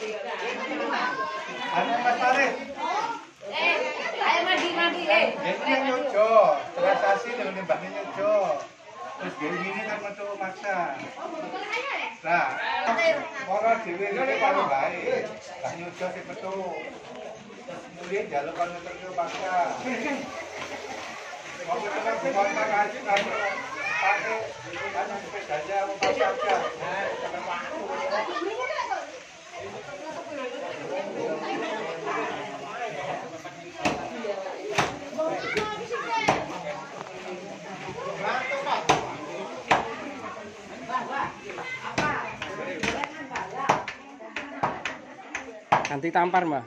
Ano Mas Farid? Eh, ayo mandi-mandi, eh. Ini nyuco, transaksi dengan limbahnya nyuco. Terus gini gini kan metu maksa. Nah, orang dewi ini kalau baik, lah nyuco sih metu. Kemudian jalur kalau metu maksa. Mau kita kan kontak aja kan pakai kan sepedanya mau pakai aja. Nanti tampar, Mbak.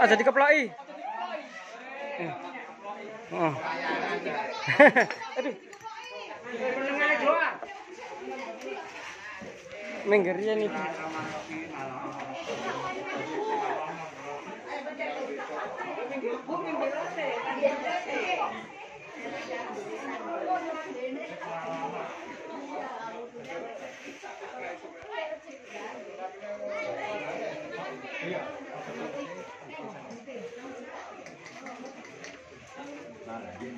Ah, Ada dikeploi. Oh. Aduh. Menggernya nih.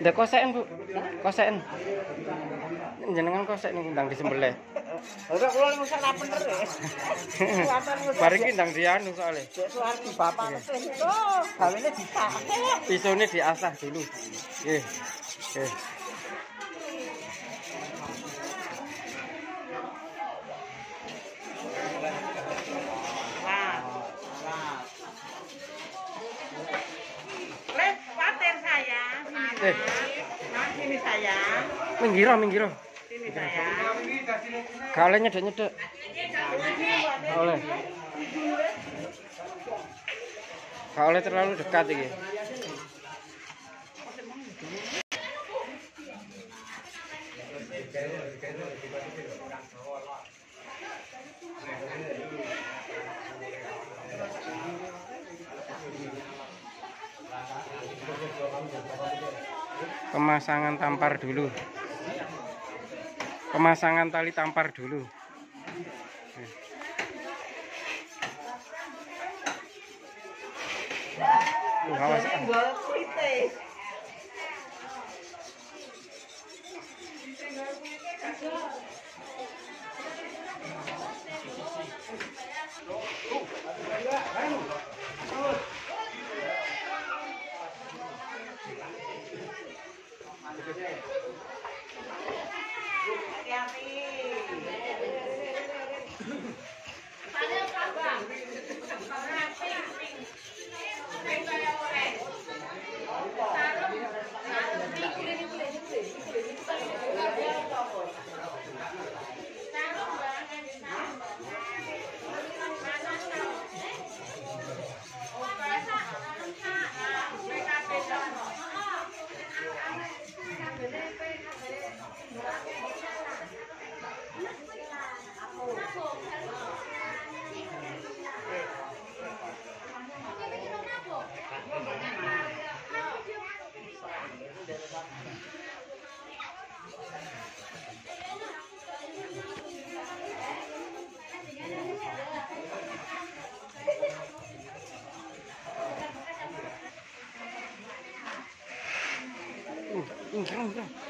ndak koseken, Bu. Koseken. Jenengan kosek nih ndang disembelih. Ora kula mung salah bener ya. Bareng ki ndang dianu. Besok harus di bapak itu. Gawene dipakai. Pisone diasah dulu. Nggih. Nggih. Eh, Nah, sini saya. minggiro, minggiro. Sini saya. Gak oleh nyedek-nyedek. Gak oleh. Gak oleh terlalu dekat iki. Pemasangan tampar dulu. Pemasangan tali tampar dulu. Uh, awas. ah. Marami. 你看，你看。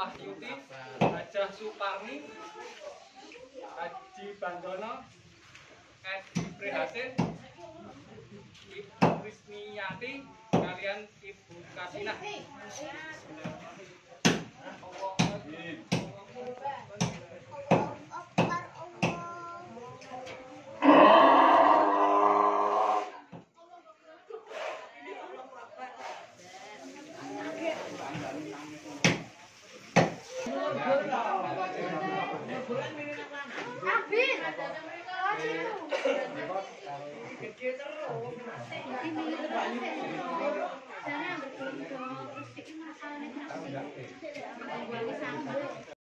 Wahyuti, Hajah Suparni, Haji Bandono, Edi Prihatin, Ibu Krisniyati, kalian Ibu Kasinah. Sana betul. Terus iki masalahnya kenapa?